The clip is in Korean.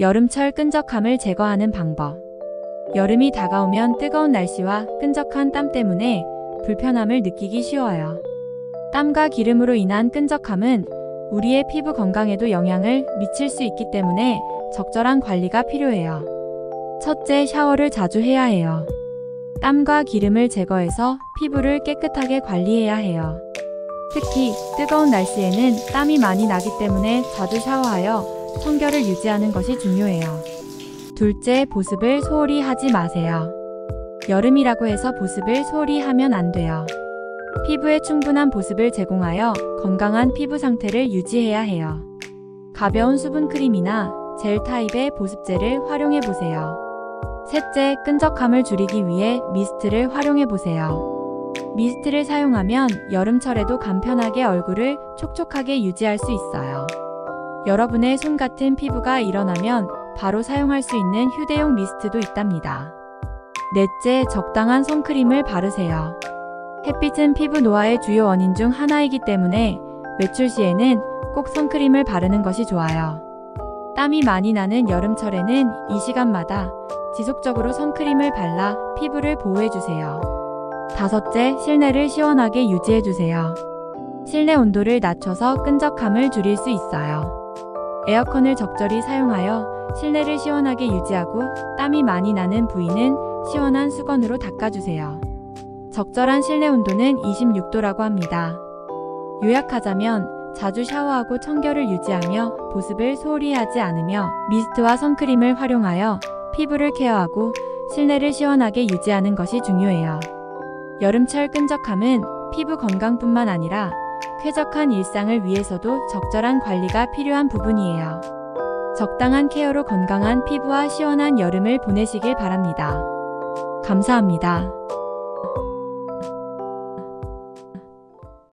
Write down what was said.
여름철 끈적함을 제거하는 방법. 여름이 다가오면 뜨거운 날씨와 끈적한 땀 때문에 불편함을 느끼기 쉬워요. 땀과 기름으로 인한 끈적함은 우리의 피부 건강에도 영향을 미칠 수 있기 때문에 적절한 관리가 필요해요. 첫째, 샤워를 자주 해야 해요. 땀과 기름을 제거해서 피부를 깨끗하게 관리해야 해요. 특히 뜨거운 날씨에는 땀이 많이 나기 때문에 자주 샤워하여 청결을 유지하는 것이 중요해요. 둘째, 보습을 소홀히 하지 마세요. 여름이라고 해서 보습을 소홀히 하면 안 돼요. 피부에 충분한 보습을 제공하여 건강한 피부 상태를 유지해야 해요. 가벼운 수분 크림이나 젤 타입의 보습제를 활용해 보세요. 셋째, 끈적함을 줄이기 위해 미스트를 활용해 보세요. 미스트를 사용하면 여름철에도 간편하게 얼굴을 촉촉하게 유지할 수 있어요. 여러분의 손 같은 피부가 일어나면 바로 사용할 수 있는 휴대용 미스트도 있답니다. 넷째, 적당한 선크림을 바르세요. 햇빛은 피부 노화의 주요 원인 중 하나이기 때문에 외출 시에는 꼭 선크림을 바르는 것이 좋아요. 땀이 많이 나는 여름철에는 이 시간마다 지속적으로 선크림을 발라 피부를 보호해주세요. 다섯째, 실내를 시원하게 유지해주세요. 실내 온도를 낮춰서 끈적함을 줄일 수 있어요. 에어컨을 적절히 사용하여 실내를 시원하게 유지하고 땀이 많이 나는 부위는 시원한 수건으로 닦아주세요. 적절한 실내 온도는 26도라고 합니다. 요약하자면 자주 샤워하고 청결을 유지하며 보습을 소홀히 하지 않으며 미스트와 선크림을 활용하여 피부를 케어하고 실내를 시원하게 유지하는 것이 중요해요. 여름철 끈적함은 피부 건강뿐만 아니라 쾌적한 일상을 위해서도 적절한 관리가 필요한 부분이에요. 적당한 케어로 건강한 피부와 시원한 여름을 보내시길 바랍니다. 감사합니다.